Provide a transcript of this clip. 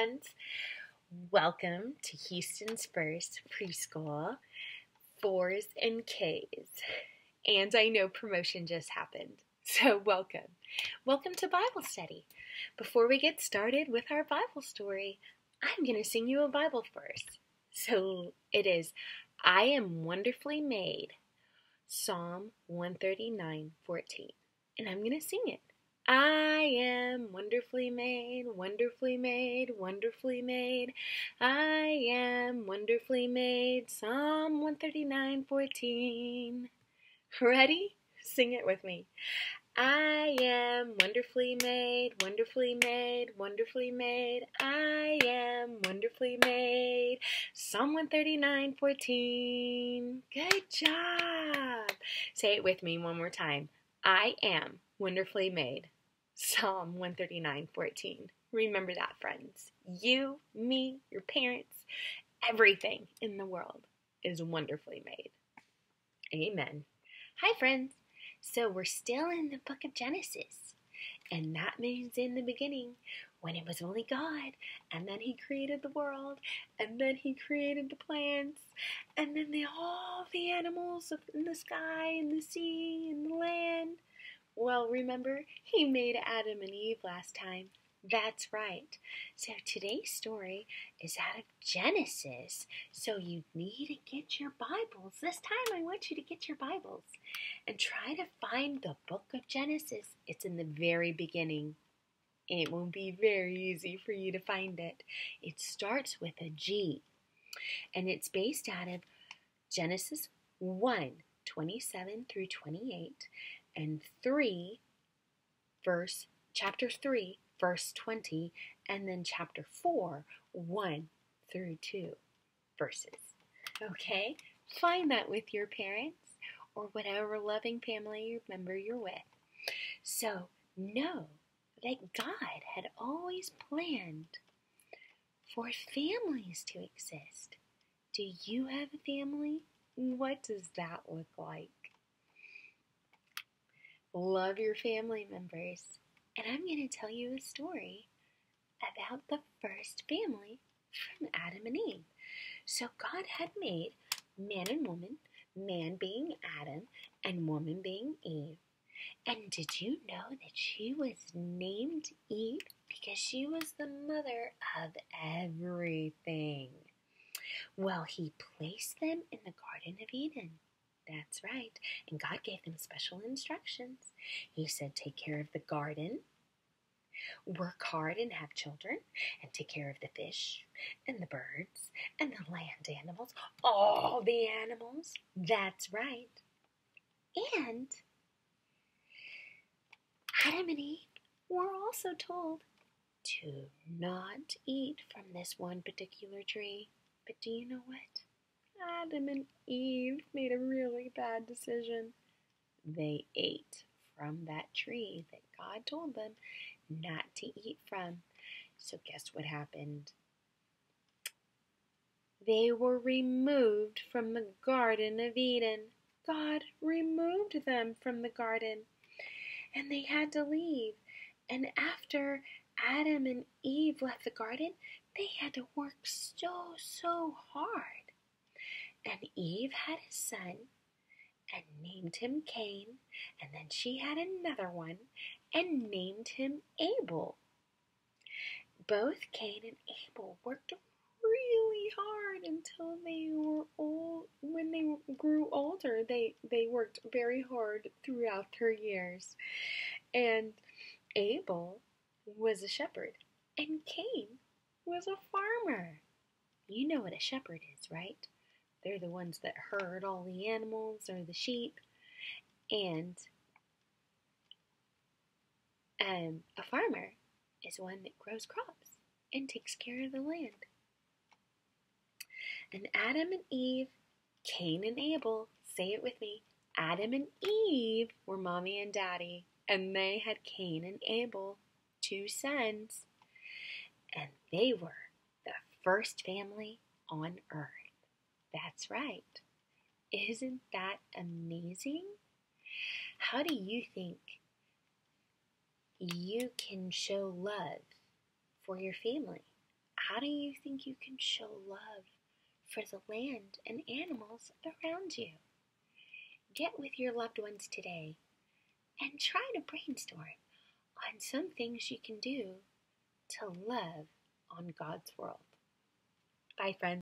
friends. Welcome to Houston's first preschool, fours and K's. And I know promotion just happened, so welcome. Welcome to Bible study. Before we get started with our Bible story, I'm going to sing you a Bible verse. So it is I am wonderfully made, Psalm 139 14. And I'm going to sing it. I am wonderfully made, wonderfully made, wonderfully made. I am wonderfully made. Psalm 139:14. Ready? Sing it with me. I am wonderfully made, wonderfully made, wonderfully made. I am wonderfully made. Psalm 139:14. Good job. Say it with me one more time. I am wonderfully made. Psalm 139:14. Remember that, friends. You, me, your parents, everything in the world is wonderfully made. Amen. Hi, friends. So we're still in the book of Genesis. And that means in the beginning, when it was only God, and then He created the world, and then He created the plants, and then the, all the animals in the sky, and the sea, and the land. Well, remember, he made Adam and Eve last time. That's right. So today's story is out of Genesis. So you need to get your Bibles. This time I want you to get your Bibles and try to find the book of Genesis. It's in the very beginning. It won't be very easy for you to find it. It starts with a G and it's based out of Genesis 1 27 through 28 and 3 verse chapter 3 verse 20 and then chapter 4 1 through 2 verses. Okay? Find that with your parents or whatever loving family member you're with. So know that god had always planned for families to exist. Do you have a family? What does that look like love your family members. And I'm going to tell you a story about the first family from Adam and Eve. So God had made man and woman, man being Adam and woman being Eve. And did you know that she was named Eve because she was the mother of everything? Well, he placed them in the Garden of Eden. That's right. And God gave them special instructions. He said, Take care of the garden, work hard and have children, and take care of the fish and the birds and the land animals, all the animals. That's right. And Adam and Eve were also told to not eat from this one particular tree. But do you know what? Adam and Eve made a really bad decision. They ate from that tree that God told them not to eat from. So, guess what happened? They were removed from the Garden of Eden. God removed them from the garden and they had to leave. And after Adam and Eve left the garden, they had to work so, so hard. And Eve had a son and named him Cain, and then she had another one and named him Abel. Both Cain and Abel worked really hard until they were old. When they grew older, they, they worked very hard throughout their years. And Abel was a shepherd, and Cain was a farmer. You know what a shepherd is, right? They're the ones that herd all the animals or the sheep. And um, a farmer is one that grows crops and takes care of the land. And Adam and Eve, Cain and Abel, say it with me Adam and Eve were mommy and daddy, and they had Cain and Abel, two sons, and they were the first family on earth. That's right. Isn't that amazing? How do you think you can show love for your family? How do you think you can show love for the land and animals around you? Get with your loved ones today and try to brainstorm on some things you can do to love on God's world. Bye, friends.